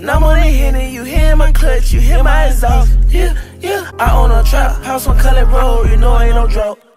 When I'm on the henny, you hear my clutch, you hear my exhaust. Yeah, yeah. I own a trap house on Cullen Road, you know ain't no drought.